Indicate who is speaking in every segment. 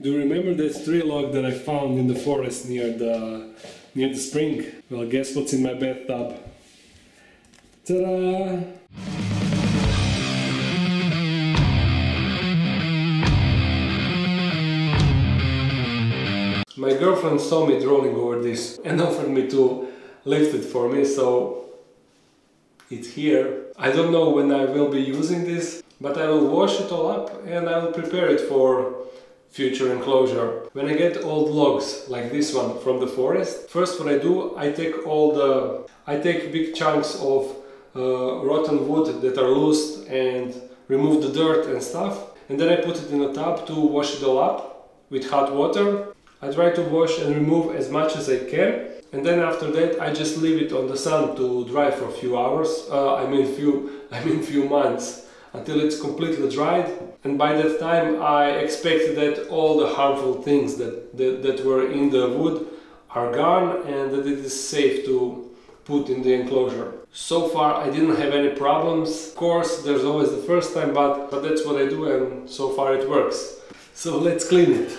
Speaker 1: Do you remember that tree log that I found in the forest near the near the spring? Well, guess what's in my bathtub? Ta-da! My girlfriend saw me drooling over this and offered me to lift it for me, so it's here. I don't know when I will be using this, but I will wash it all up and I will prepare it for future enclosure. When I get old logs like this one from the forest, first what I do, I take all the, I take big chunks of uh, rotten wood that are loose and remove the dirt and stuff and then I put it in a tub to wash it all up with hot water. I try to wash and remove as much as I can and then after that I just leave it on the sun to dry for a few hours, uh, I mean few, I mean few months until it's completely dried and by that time I expect that all the harmful things that, that, that were in the wood are gone and that it is safe to put in the enclosure. So far I didn't have any problems. Of course there's always the first time but, but that's what I do and so far it works. So let's clean it.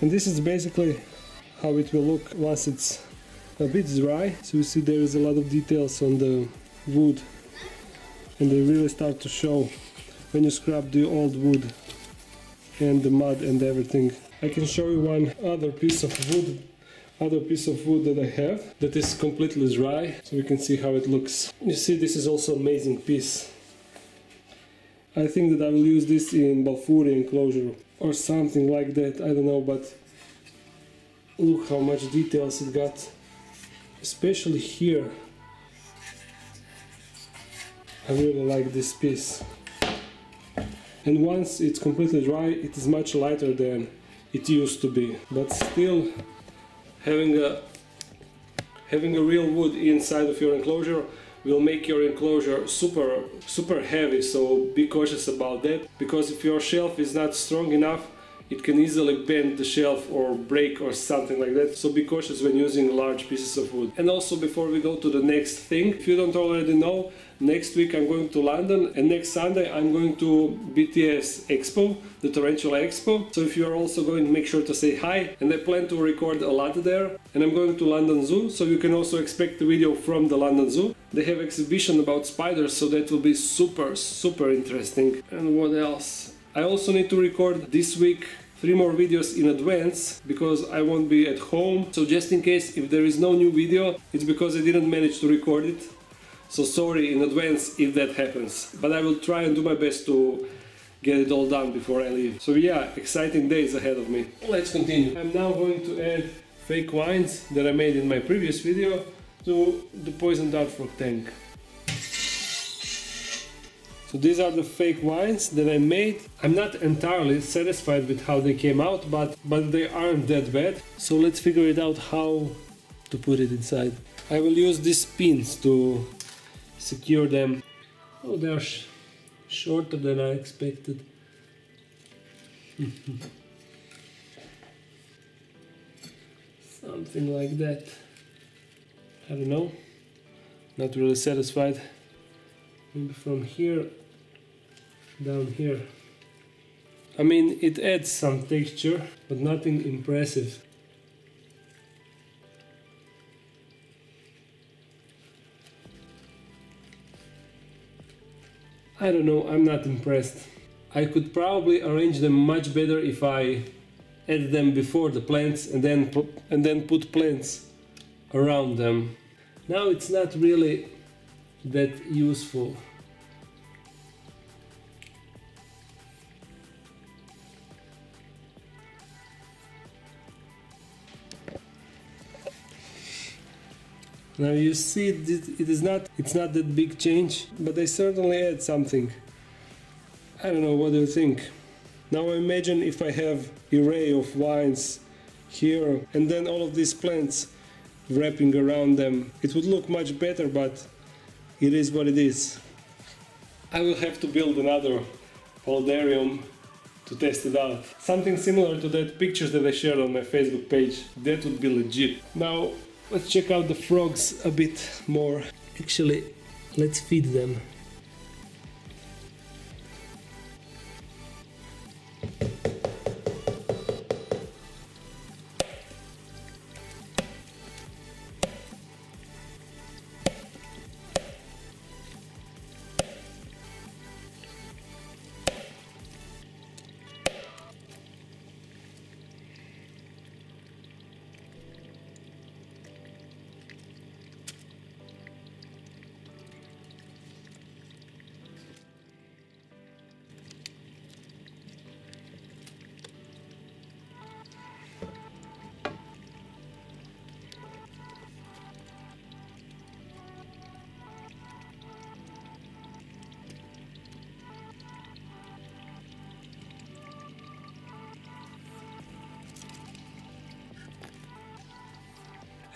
Speaker 1: And this is basically how it will look once it's a bit dry. So you see there is a lot of details on the wood and they really start to show when you scrub the old wood and the mud and everything. I can show you one other piece of wood other piece of wood that I have that is completely dry so we can see how it looks. You see this is also amazing piece. I think that I will use this in Balfouri enclosure or something like that, I don't know, but look how much details it got, especially here. I really like this piece. And once it's completely dry, it is much lighter than it used to be, but still having a having a real wood inside of your enclosure will make your enclosure super super heavy so be cautious about that because if your shelf is not strong enough it can easily bend the shelf or break or something like that. So be cautious when using large pieces of wood. And also before we go to the next thing if you don't already know next week I'm going to London and next Sunday I'm going to BTS Expo the Tarantula Expo. So if you are also going make sure to say hi. And I plan to record a lot there. And I'm going to London Zoo. So you can also expect the video from the London Zoo. They have exhibition about spiders so that will be super super interesting. And what else I also need to record this week three more videos in advance because I won't be at home. So just in case if there is no new video it's because I didn't manage to record it. So sorry in advance if that happens. But I will try and do my best to get it all done before I leave. So yeah exciting days ahead of me. Let's continue. I'm now going to add fake vines that I made in my previous video to the poison dart frog tank so these are the fake vines that I made. I'm not entirely satisfied with how they came out, but, but they aren't that bad. So let's figure it out how to put it inside. I will use these pins to secure them. Oh, they are sh shorter than I expected. Something like that. I don't know. Not really satisfied. Maybe from here down here. I mean, it adds some texture, but nothing impressive. I don't know, I'm not impressed. I could probably arrange them much better if I add them before the plants and then and then put plants around them. Now it's not really that useful. Now you see it is not it's not that big change, but they certainly add something. I don't know what do you think. Now imagine if I have array of vines here and then all of these plants wrapping around them. It would look much better, but it is what it is. I will have to build another paludarium to test it out. Something similar to that pictures that I shared on my Facebook page. That would be legit. Now Let's check out the frogs a bit more. Actually, let's feed them.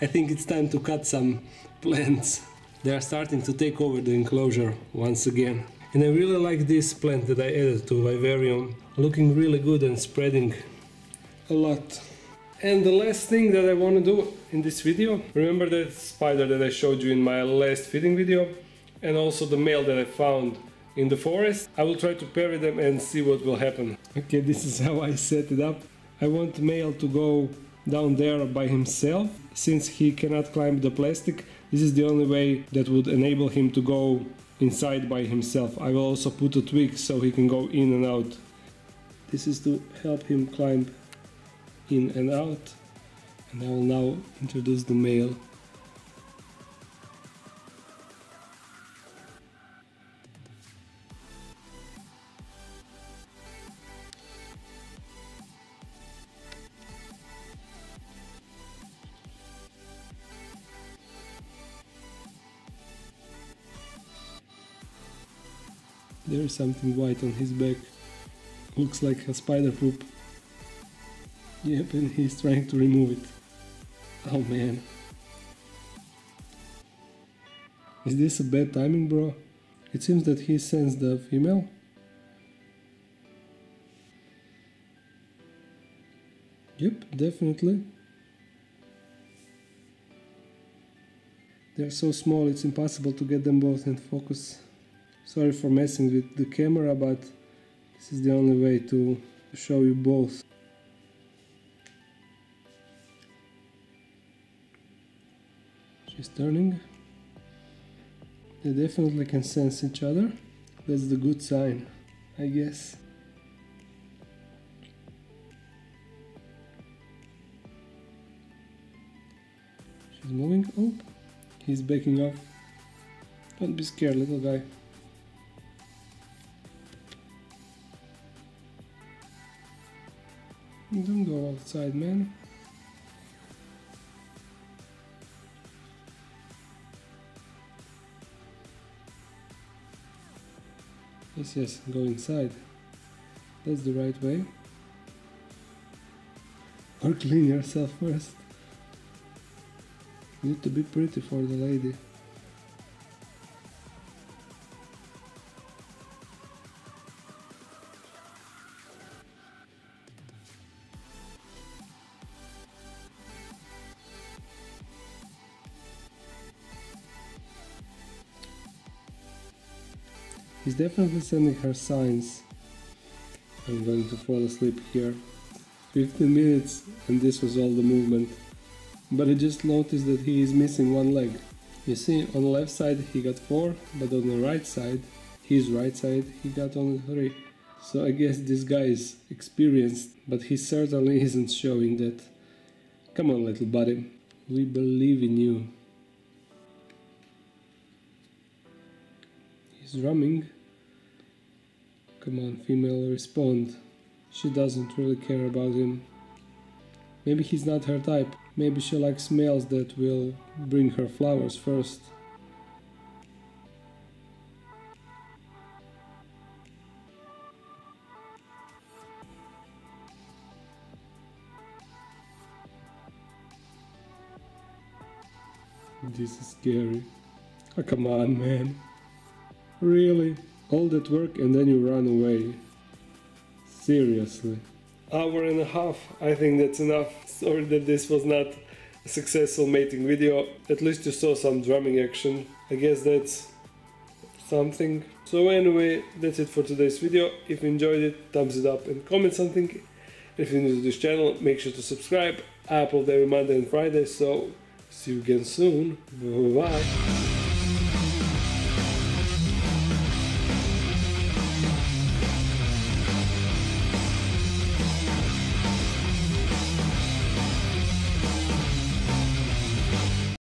Speaker 1: I think it's time to cut some plants. They are starting to take over the enclosure once again. And I really like this plant that I added to vivarium, looking really good and spreading a lot. And the last thing that I want to do in this video, remember that spider that I showed you in my last feeding video? And also the male that I found in the forest. I will try to parry them and see what will happen. Okay, this is how I set it up. I want male to go down there by himself. Since he cannot climb the plastic this is the only way that would enable him to go inside by himself. I will also put a twig so he can go in and out. This is to help him climb in and out. And I will now introduce the male There is something white on his back. Looks like a spider poop. Yep, and he's trying to remove it. Oh man. Is this a bad timing, bro? It seems that he sends the female. Yep, definitely. They're so small it's impossible to get them both in focus. Sorry for messing with the camera, but this is the only way to show you both. She's turning. They definitely can sense each other. That's the good sign, I guess. She's moving. Oh, he's backing off. Don't be scared, little guy. Don't go outside, man. Yes, yes, go inside. That's the right way. Or clean yourself first. You need to be pretty for the lady. He's definitely sending her signs. I'm going to fall asleep here. 15 minutes and this was all the movement. But I just noticed that he is missing one leg. You see, on the left side he got 4, but on the right side, his right side, he got only 3. So I guess this guy is experienced, but he certainly isn't showing that. Come on, little buddy, we believe in you. He's drumming. Come on, female, respond. She doesn't really care about him. Maybe he's not her type. Maybe she likes males that will bring her flowers first. This is scary. Oh, come on, man. Really? All that work and then you run away. Seriously. Hour and a half, I think that's enough. Sorry that this was not a successful mating video. At least you saw some drumming action. I guess that's something. So anyway, that's it for today's video. If you enjoyed it, thumbs it up and comment something. If you're new to this channel, make sure to subscribe. I upload every Monday and Friday, so see you again soon. Bye bye.